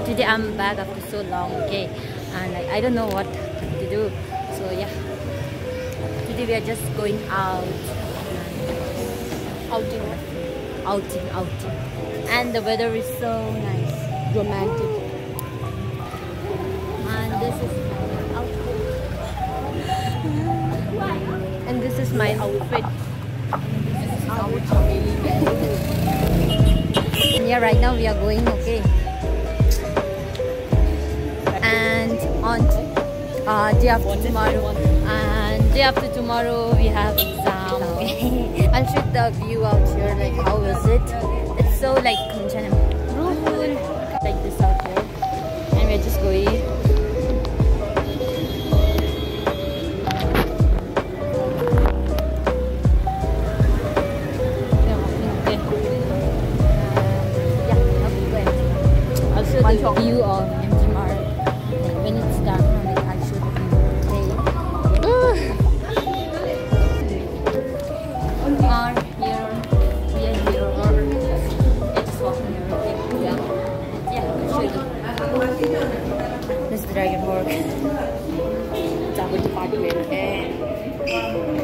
and today i'm back after so long okay? And like, i don't know what to do. So yeah. Today we are just going out. Outing. Outing outing. And the weather is so nice. Romantic. And this is my outfit. And this is my outfit and yeah right now we are going okay on uh, day after tomorrow. and day after tomorrow we have exam. I'll show the view out here like how is it? It's so like beautiful like this out here. And we're just going. The view of our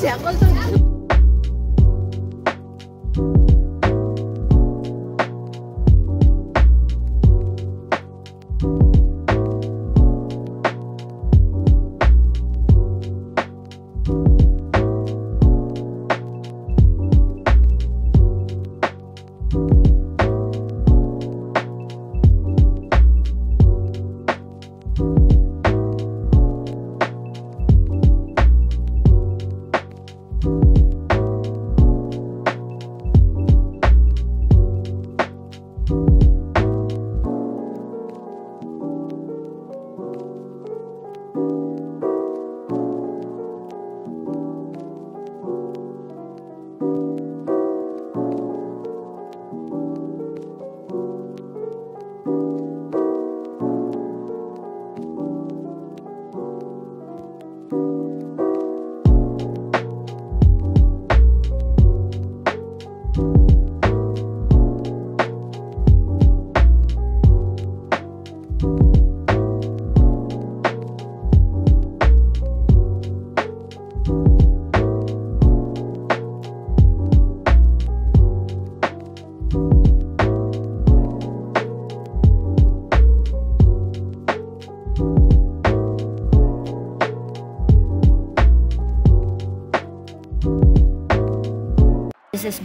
This is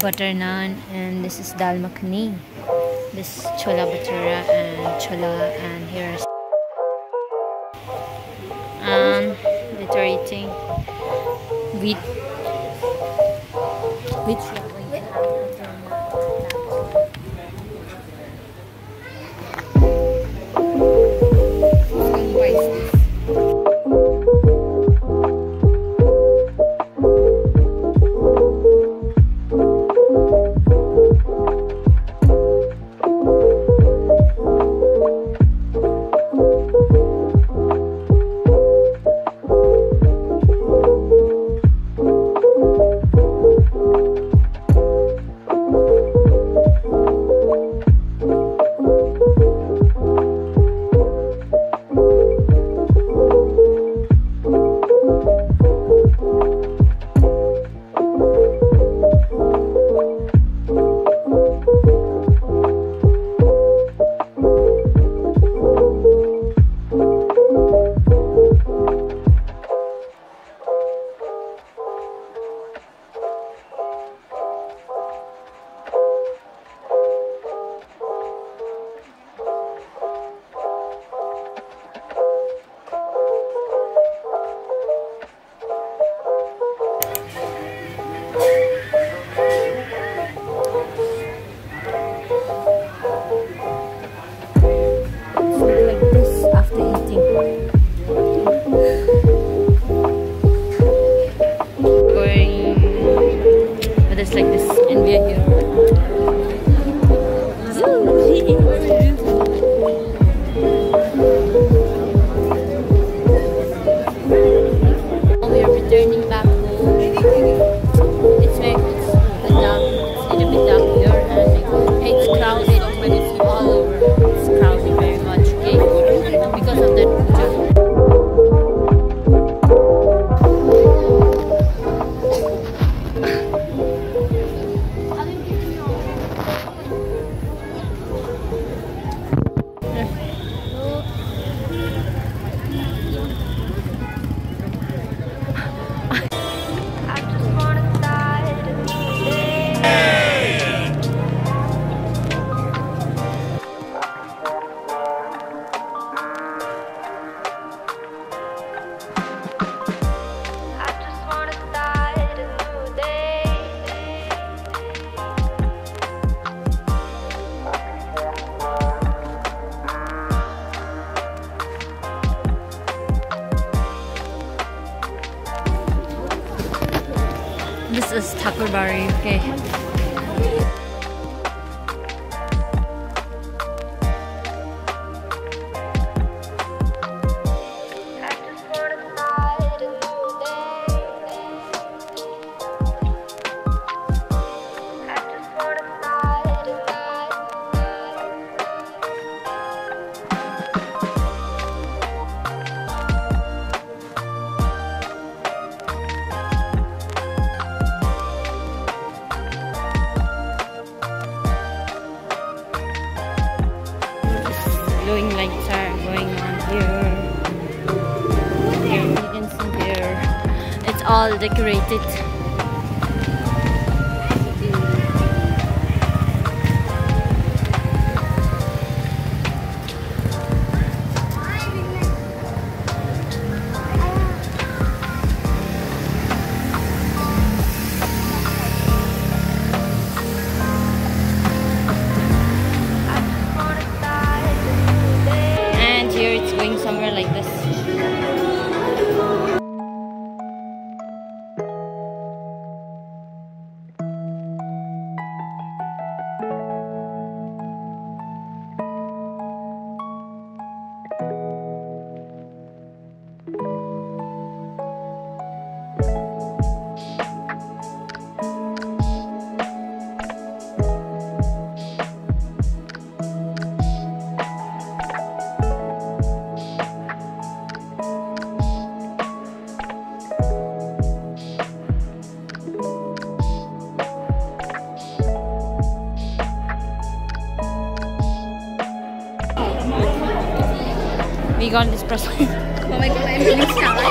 butter naan and this is dal makhani. This is chola bhatura and chola and here's and they're eating wheat. Wheat just like this and we are here Barry. Okay. all decorated. We got this person. oh my god, I'm really shower.